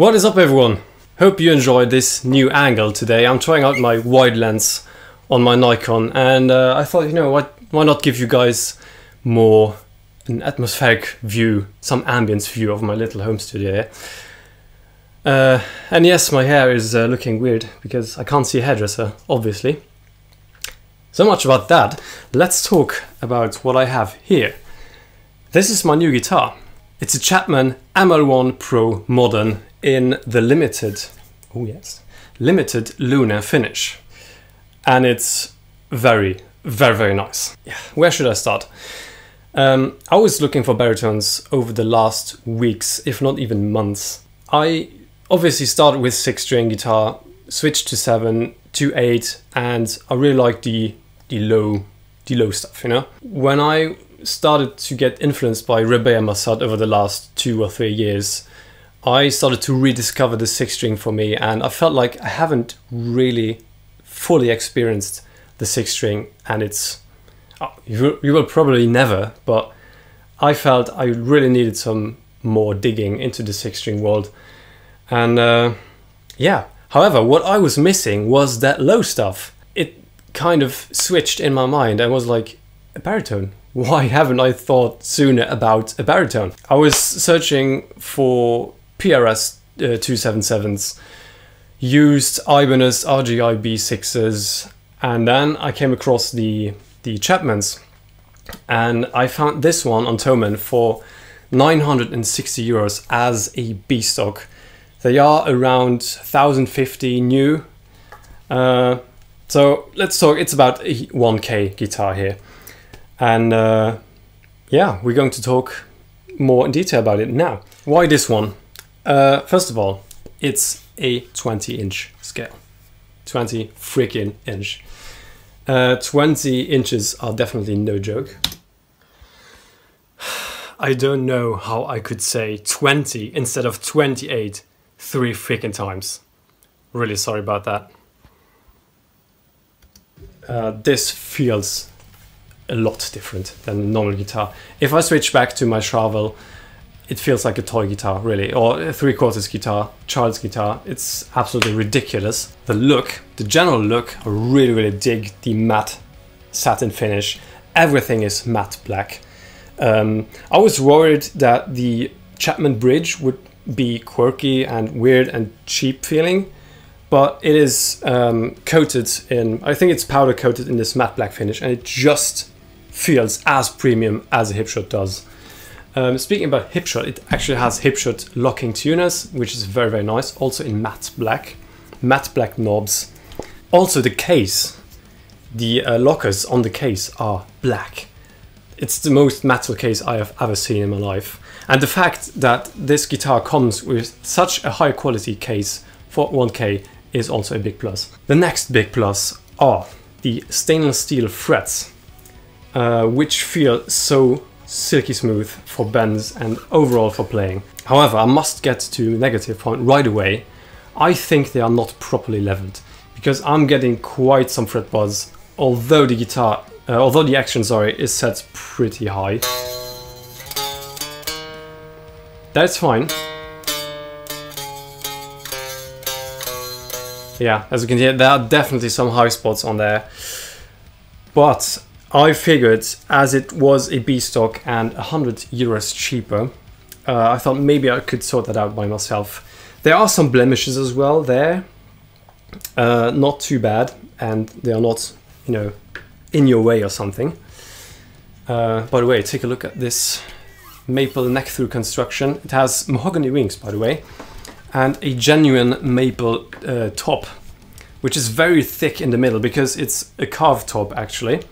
What is up everyone? Hope you enjoyed this new angle today. I'm trying out my wide lens on my Nikon and uh, I thought, you know what, why not give you guys more an atmospheric view, some ambience view of my little home studio. Uh, and yes, my hair is uh, looking weird because I can't see a hairdresser, obviously. So much about that. Let's talk about what I have here. This is my new guitar. It's a Chapman ML1 Pro Modern in the limited, oh yes, limited lunar finish. And it's very, very, very nice. Where should I start? Um, I was looking for baritones over the last weeks, if not even months. I obviously started with six string guitar, switched to seven, to eight, and I really like the the low the low stuff, you know. When I started to get influenced by Rabea Massaad over the last two or three years, I started to rediscover the six string for me, and I felt like I haven't really fully experienced the six string, and it's oh, you, will, probably never, but I felt I really needed some more digging into the six string world, and uh, yeah. However, what I was missing was that low stuff. It kind of switched in my mind and was like a baritone why haven't I thought sooner about a baritone? I was searching for PRS uh, 277s, used Ibanez RGI B6s, and then I came across the, the Chapmans, and I found this one on Thomann for 960 euros as a B stock. They are around 1050 new. Uh, so let's talk, it's about a 1K guitar here. And uh, yeah, we're going to talk more in detail about it now. Why this one? Uh, first of all, it's a 20 inch scale. 20 freaking inch. Uh, 20 inches are definitely no joke. I don't know how I could say 20 instead of 28 three freaking times. Really sorry about that. Uh, this feels a lot different than normal guitar. If I switch back to my Charvel, it feels like a toy guitar, really, or a three quarters guitar, child's guitar. It's absolutely ridiculous. The look, the general look, I really, really dig the matte satin finish. Everything is matte black. Um, I was worried that the Chapman bridge would be quirky and weird and cheap feeling, but it is um, coated in, I think it's powder coated in this matte black finish, and it just feels as premium as a Hipshot does. Um, speaking about Hipshot, it actually has Hipshot locking tuners, which is very, very nice. Also in matte black, matte black knobs. Also the case, the uh, lockers on the case are black. It's the most metal case I have ever seen in my life. And the fact that this guitar comes with such a high quality case for 1K is also a big plus. The next big plus are the stainless steel frets uh, which feel so silky smooth for bends and overall for playing. However, I must get to negative point right away. I think they are not properly leveled because I'm getting quite some fret buzz, although the guitar, uh, although the action, sorry, is set pretty high. That's fine. Yeah, as you can hear, there are definitely some high spots on there. But I figured as it was a B stock and 100 euros cheaper, uh, I thought maybe I could sort that out by myself. There are some blemishes as well there, uh, not too bad, and they are not, you know, in your way or something. Uh, by the way, take a look at this maple neck through construction. It has mahogany wings, by the way, and a genuine maple uh, top, which is very thick in the middle because it's a carved top actually.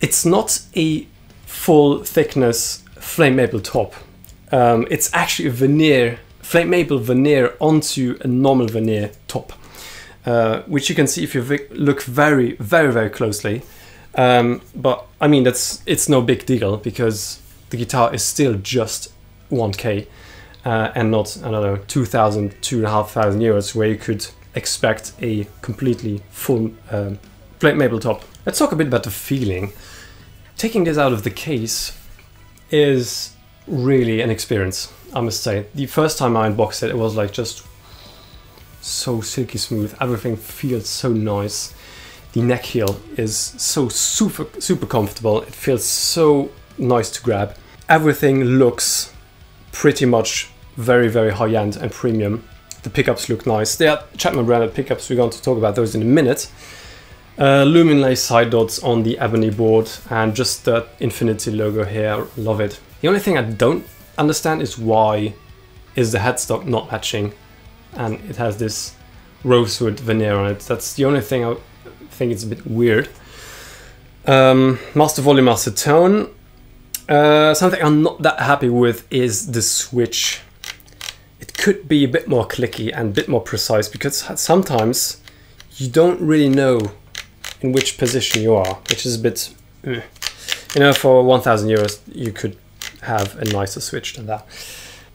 It's not a full thickness flame maple top. Um, it's actually a veneer, flame maple veneer onto a normal veneer top, uh, which you can see if you look very, very, very closely. Um, but I mean, that's it's no big deal because the guitar is still just 1k uh, and not another 2,000, 2,500 euros where you could expect a completely full um, flame maple top. Let's talk a bit about the feeling. Taking this out of the case is really an experience, I must say. The first time I unboxed it, it was like just so silky smooth. Everything feels so nice. The neck heel is so super super comfortable. It feels so nice to grab. Everything looks pretty much very very high end and premium. The pickups look nice. They are Chapman branded pickups. We're going to talk about those in a minute. Uh, side dots on the ebony board and just the Infinity logo here. Love it. The only thing I don't understand is why is the headstock not matching and it has this rosewood veneer on it. That's the only thing I think it's a bit weird. Um, master volume, master tone. Uh, something I'm not that happy with is the switch. It could be a bit more clicky and a bit more precise because sometimes you don't really know in which position you are, which is a bit... Eh. You know, for 1000 euros you could have a nicer switch than that.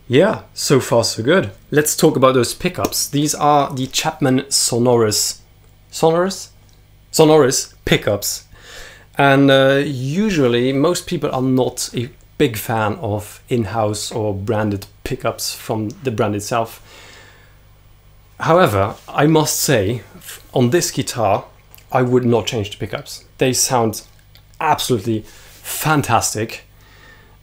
Yeah, so far so good. Let's talk about those pickups. These are the Chapman Sonorous, Sonorous? Sonorous pickups. And uh, usually most people are not a big fan of in-house or branded pickups from the brand itself. However, I must say, on this guitar, I would not change the pickups. They sound absolutely fantastic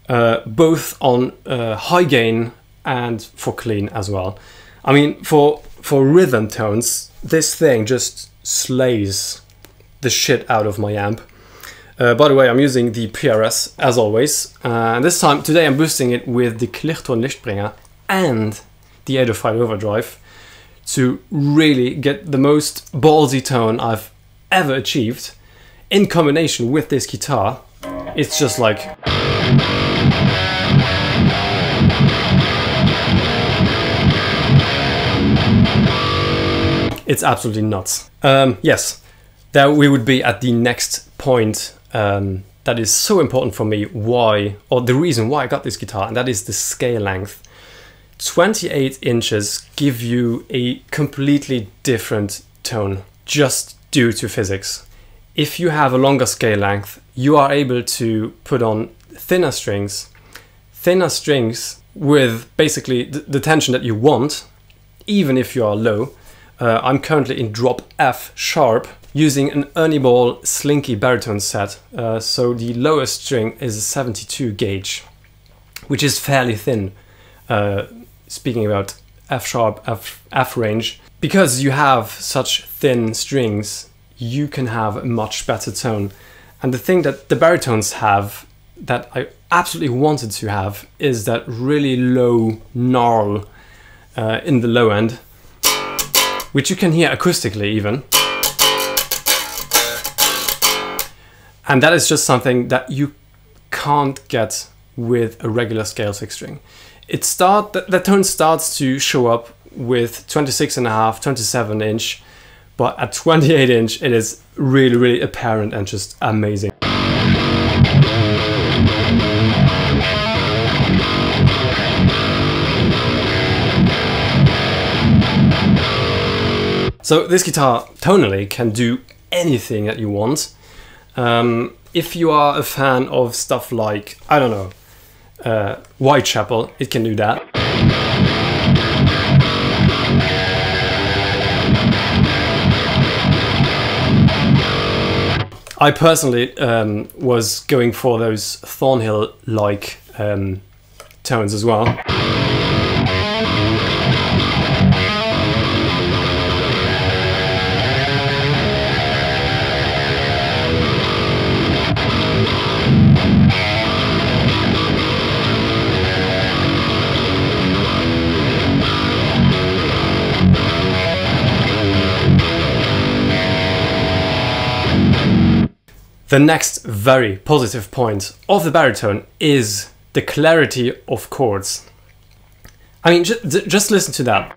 uh, both on uh, high gain and for clean as well. I mean, for for rhythm tones, this thing just slays the shit out of my amp. Uh, by the way, I'm using the PRS as always. Uh, this time, today I'm boosting it with the Klirrton Lichtbringer and the 805 Overdrive to really get the most ballsy tone I've ever achieved in combination with this guitar. It's just like... It's absolutely nuts. Um, yes, there we would be at the next point um, that is so important for me why, or the reason why I got this guitar, and that is the scale length. 28 inches give you a completely different tone just due to physics. If you have a longer scale length, you are able to put on thinner strings, thinner strings with basically the tension that you want, even if you are low, uh, I'm currently in drop F sharp using an Ernie Ball Slinky baritone set. Uh, so the lowest string is a 72 gauge, which is fairly thin. Uh, speaking about F sharp, F, F range, because you have such thin strings, you can have a much better tone. And the thing that the baritones have that I absolutely wanted to have is that really low gnarl uh, in the low end which you can hear acoustically even. And that is just something that you can't get with a regular scale six string. It start the, the tone starts to show up with 26 and a half, 27 inch, but at 28 inch it is really, really apparent and just amazing. So this guitar tonally can do anything that you want. Um, if you are a fan of stuff like, I don't know, uh, Whitechapel, it can do that. I personally um, was going for those Thornhill-like um, tones as well. The next very positive point of the baritone is the clarity of chords. I mean, ju just listen to that.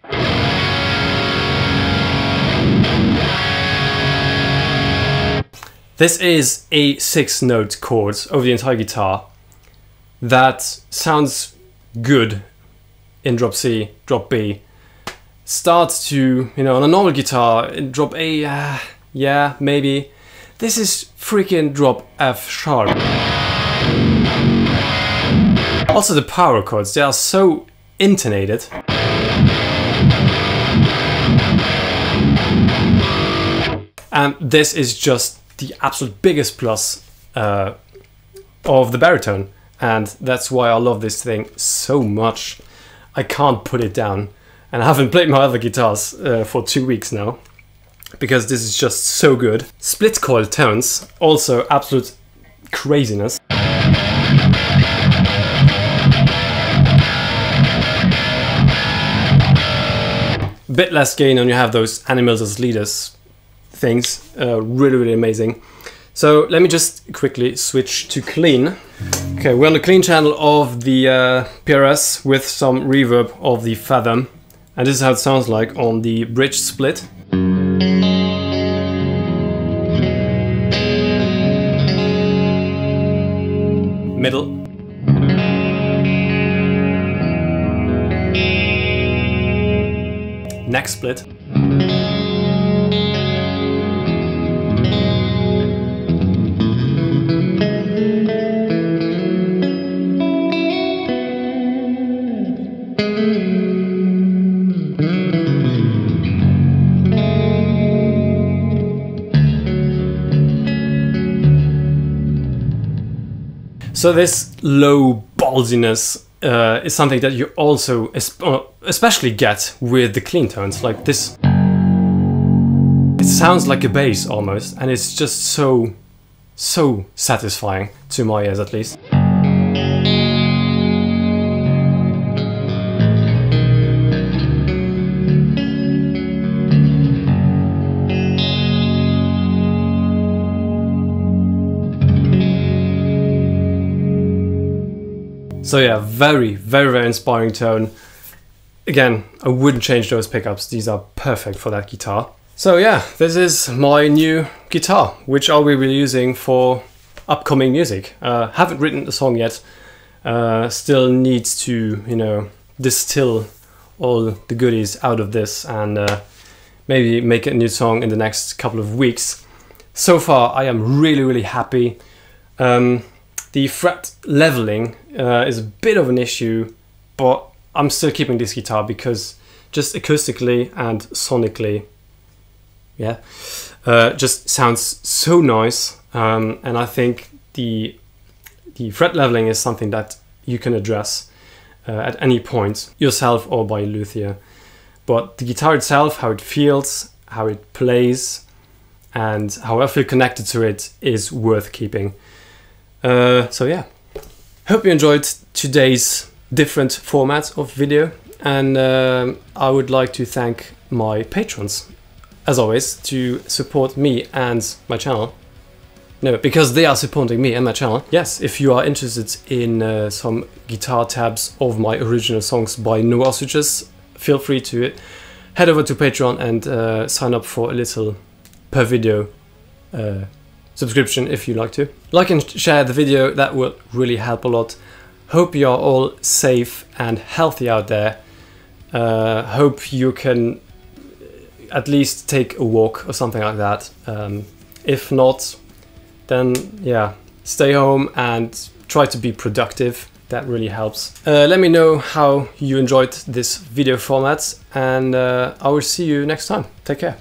This is a six note chord over the entire guitar that sounds good in drop C, drop B. Starts to, you know, on a normal guitar, in drop A, uh, yeah, maybe. This is freaking drop F sharp. Also the power chords, they are so intonated. And this is just the absolute biggest plus uh, of the baritone. And that's why I love this thing so much. I can't put it down. And I haven't played my other guitars uh, for two weeks now. Because this is just so good. Split coil tones, also absolute craziness. Bit less gain and you have those animals as leaders things. Uh, really, really amazing. So let me just quickly switch to clean. Okay, we're on the clean channel of the uh, PRS with some reverb of the Fathom. And this is how it sounds like on the bridge split. Middle. Next split. So this low ballsiness uh, is something that you also uh, especially get with the clean tones like this. It sounds like a bass almost and it's just so, so satisfying to my ears at least. So yeah, very, very, very inspiring tone. Again, I wouldn't change those pickups. These are perfect for that guitar. So yeah, this is my new guitar, which I will be using for upcoming music. Uh, haven't written the song yet. Uh, still needs to, you know, distill all the goodies out of this and uh, maybe make a new song in the next couple of weeks. So far, I am really, really happy. Um, the fret leveling uh, is a bit of an issue, but I'm still keeping this guitar because just acoustically and sonically, yeah, uh, just sounds so nice. Um, and I think the the fret leveling is something that you can address uh, at any point yourself or by luthier. But the guitar itself, how it feels, how it plays, and how I feel connected to it is worth keeping. Uh, so yeah, hope you enjoyed today's different format of video and uh, I would like to thank my patrons as always to support me and my channel. No, because they are supporting me and my channel. Yes, if you are interested in uh, some guitar tabs of my original songs by No Ostriches, feel free to head over to Patreon and uh, sign up for a little per video uh, subscription if you like to. Like and share the video, that will really help a lot. Hope you are all safe and healthy out there. Uh, hope you can at least take a walk or something like that. Um, if not, then yeah, stay home and try to be productive. That really helps. Uh, let me know how you enjoyed this video format and uh, I will see you next time. Take care.